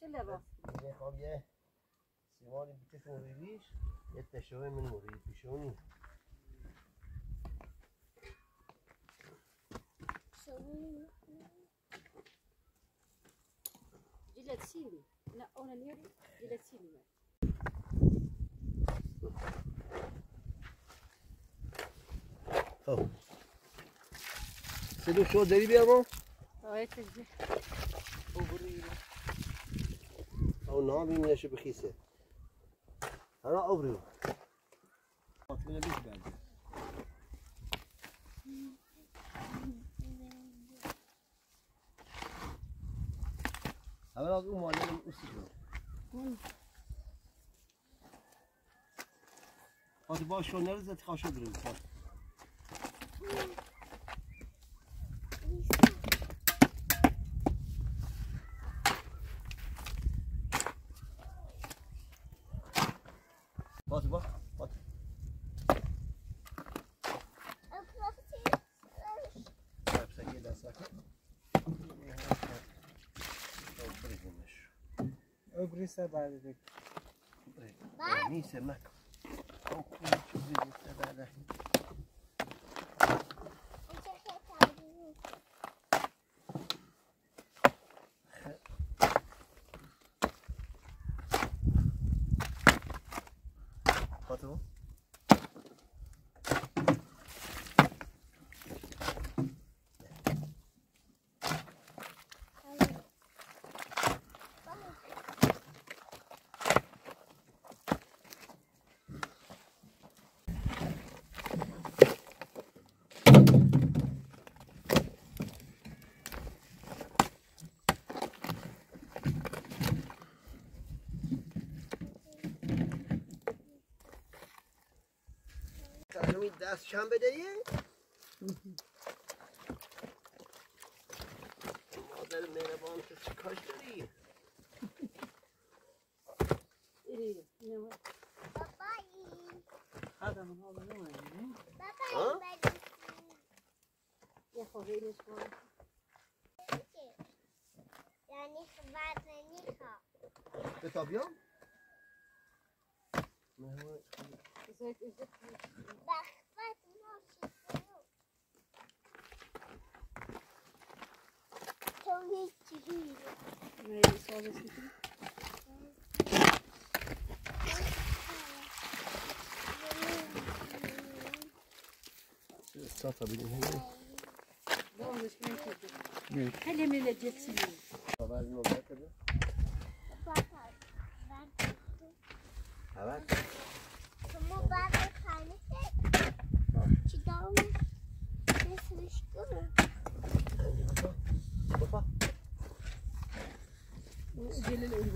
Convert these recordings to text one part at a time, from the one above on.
شله با یه خواب یه سیمانی بیتشون ریویش یه تشوه من موری پیشونی جيلاتسيني لا انا نيري جيلاتسيني خب سلو شو داری بیامو؟ اه تجي او نام این نشه بخیسه انا اوبریو فاطمه بیش بنده اول از اون مالی اون اسی شد فاطمه با شو نرزت خواشو بریم. فاطمه Öbürüse bağladık. مين سمك أو كل همین دست چند بدهی؟ مادر مهربان تو چی کاش داری؟ satabilirim. Ne olmuş büyük oldu. Büyük. Kalem edeceksin. Haberin olacak kadar. Evet. جيل الأول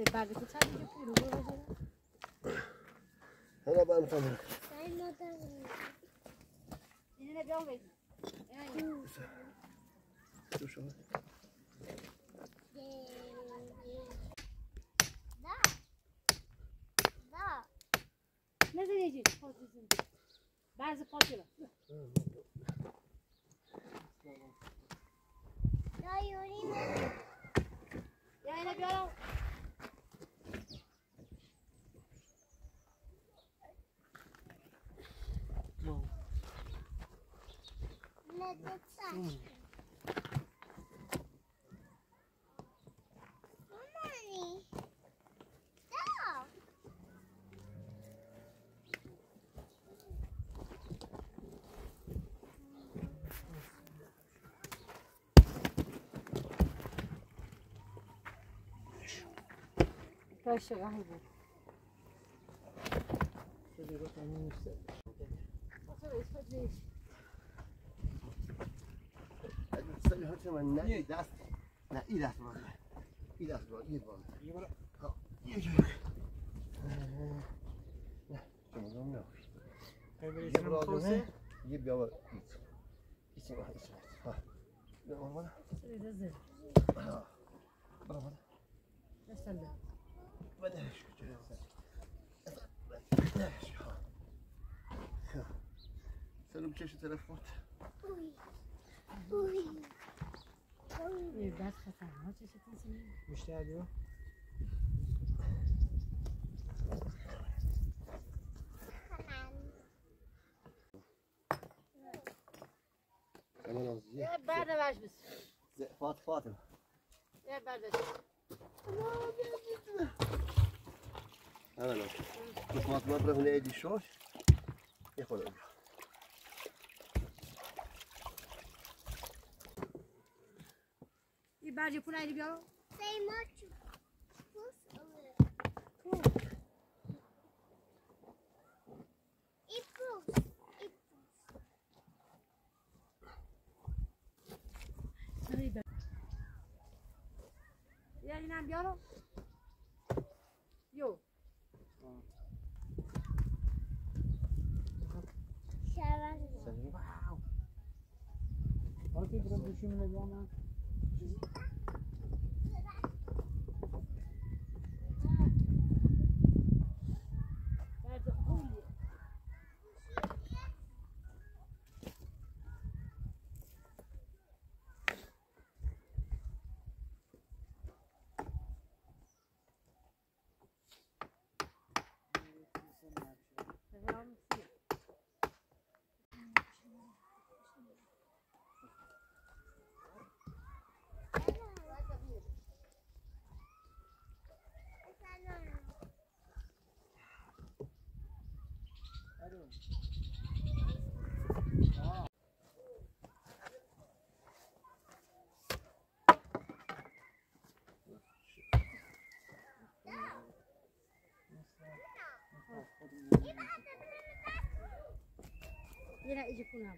Você paga, você sabe que é peru. Anda para também. Sai, não tá. Ele é bem mesmo. É aí. Deixa eu ver. Nasıl yiyeceğiz? Pozisyon. Bazı pozisyon. Ya yürüyün. Ya yine bir alalım. Vai chegar, Ribeiro. Você virou pra mim, não sei. Outra vez, faz isso. سری ها چه من نه ای دست نه ای دست باید ای دست باید ای باید یه برو. ها یه جا نه دارم نه یه. آدمه یه بیا باید ایت ایچی ما ایچی ها. بیا باید باید برا باید بدهش کجا بدهش ها. سلام چشم طرف خود. اوی. اوی. یه دست خطرناک چیزی بیشتر دیو یه برده برش بس فات فاطمه یه برده هلا لو بس ما تمر هنا ايدي الشوش ياخذ Nadia, por aí, Biel. Tem muito. E pulso. E. E aí, na Biel? Yo. Wow. Olha que grande o time? Né? 现在一直哭呢。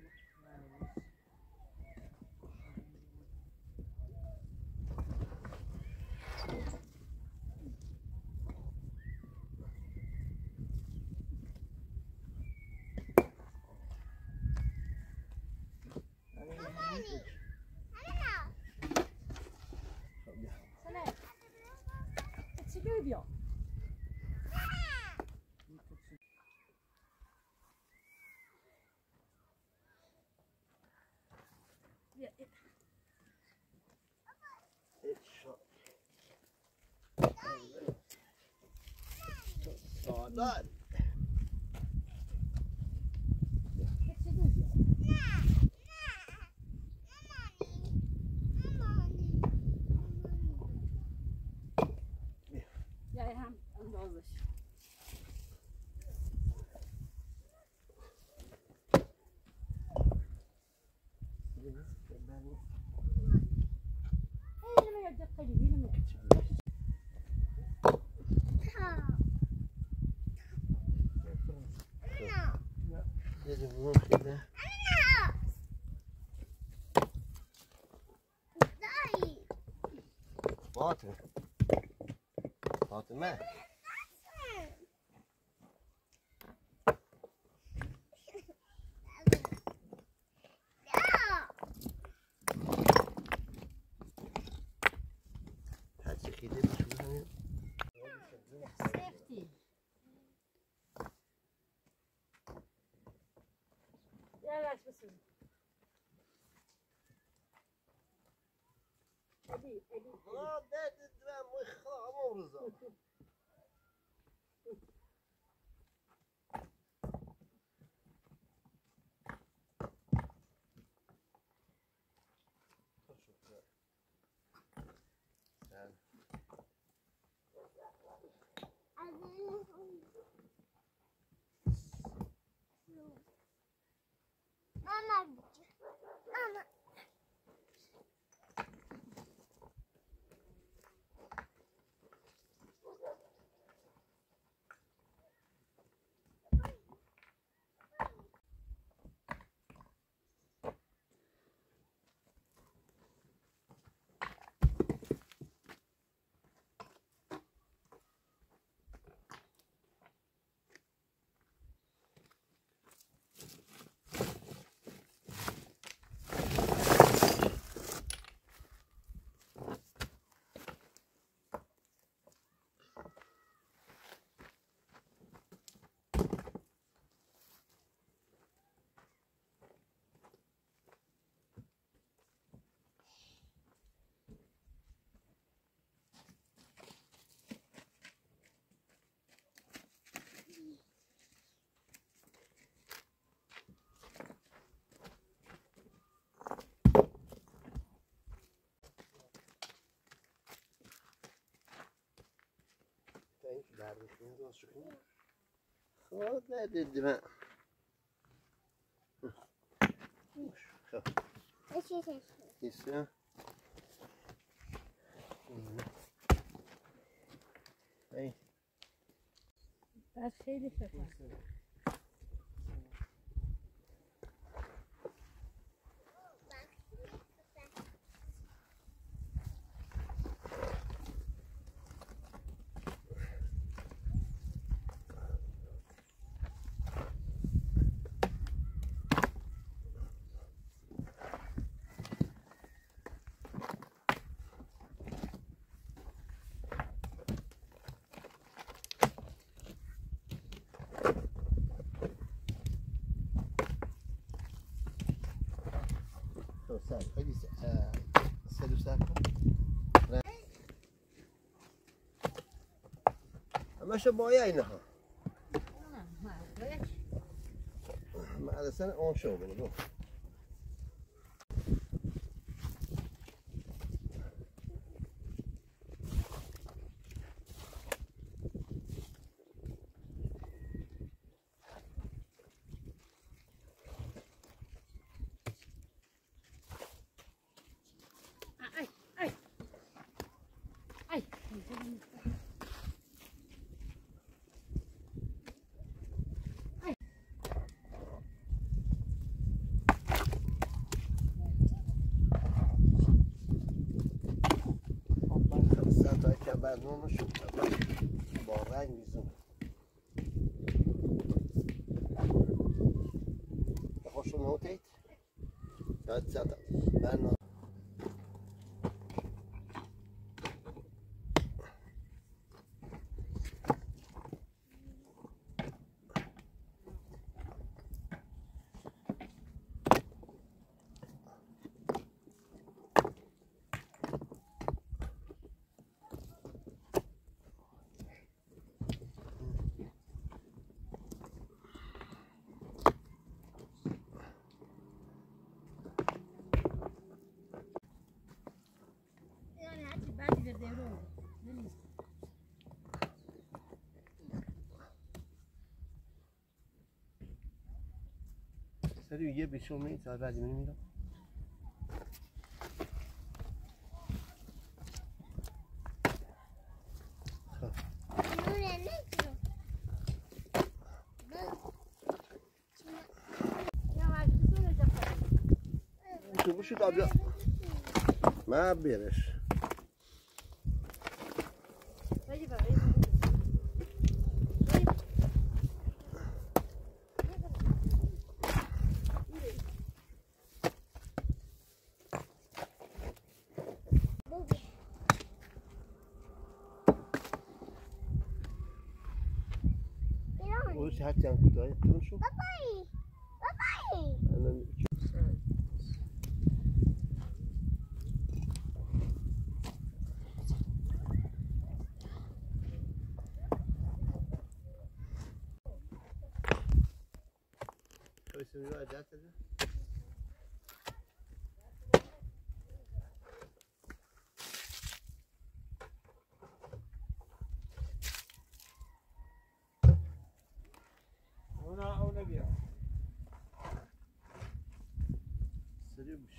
Sağdan. Çıkıyor diyor. Ya hem andazış. Elime Ele não né? Dai! Bota. Bota, né? Mama. دارم صور اشکم فود ندیدم مش خب. هست هستی خیلی فک بس خیلی فکر تو سر خیلی سر و سر کن همش باید اینها. مدرسه اون شو بگو کبرنون شد با رنگ میزون خوش نوتیت سری یه تا بعد میمیرم تو بشید آبیا ما بیرش Hadi Sehat.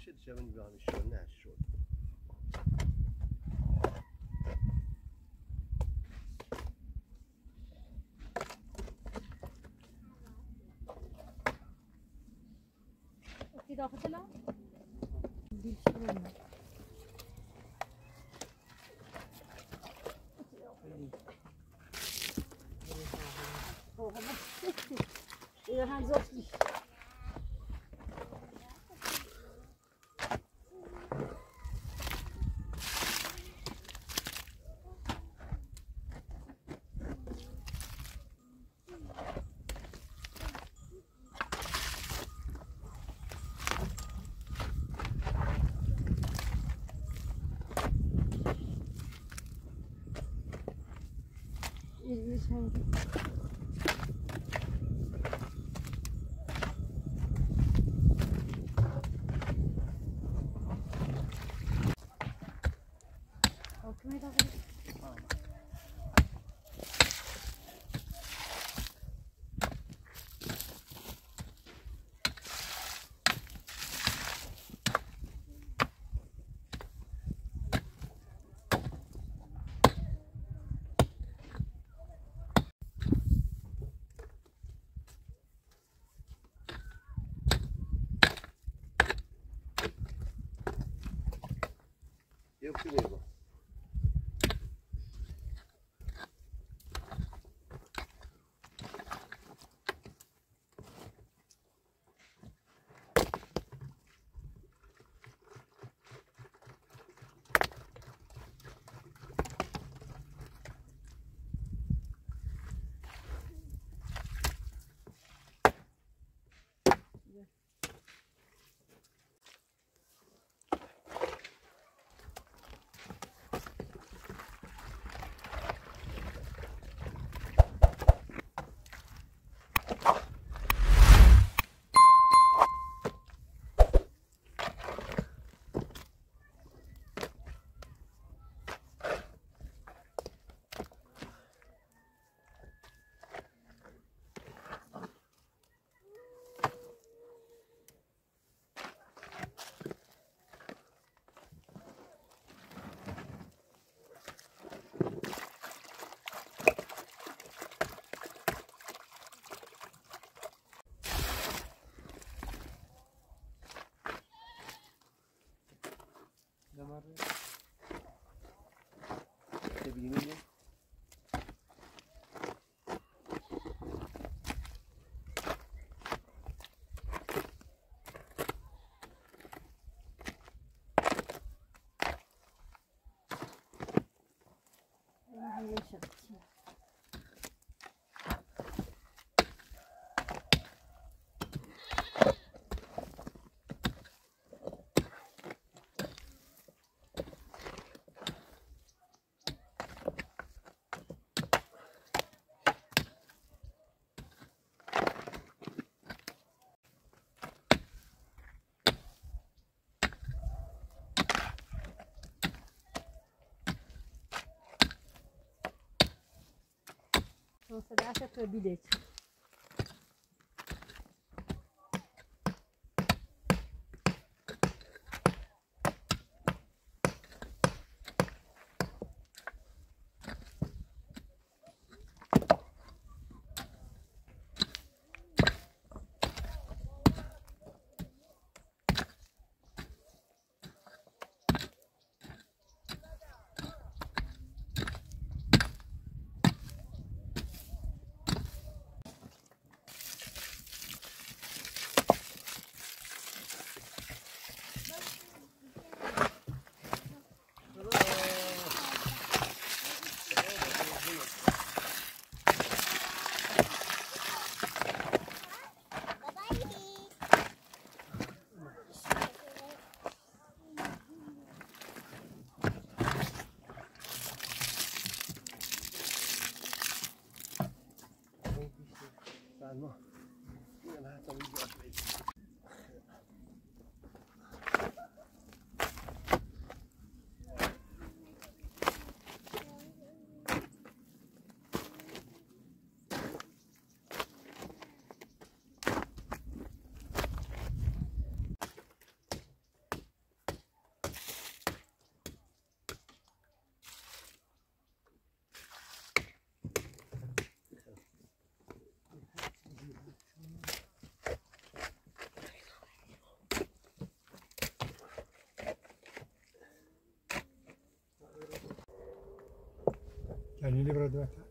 should show and Ron is showing that short. Oh, how much? Thank you. do Pereira. मार रहे हैं। Você dá essa așa. Allah. Dar nu le vreo de asta.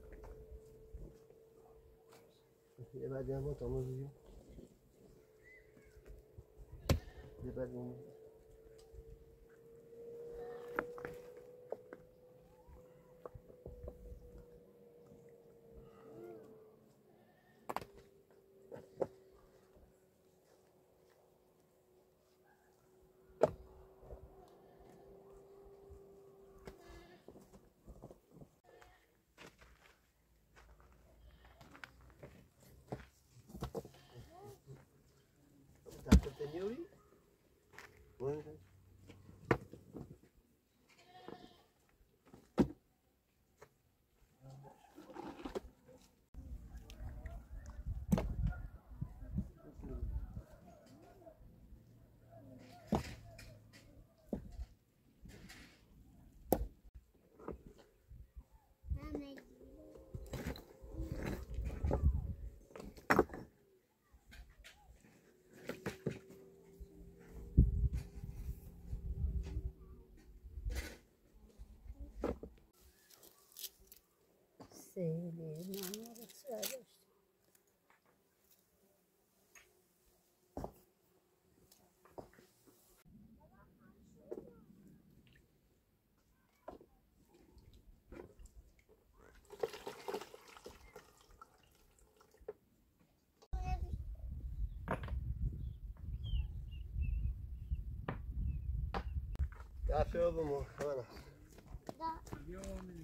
Le bagi de amă, am văzut eu. Le bagi de amă. January sevdiğim namuru não Ya şey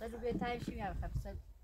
صدو بهترشی میرم خب صد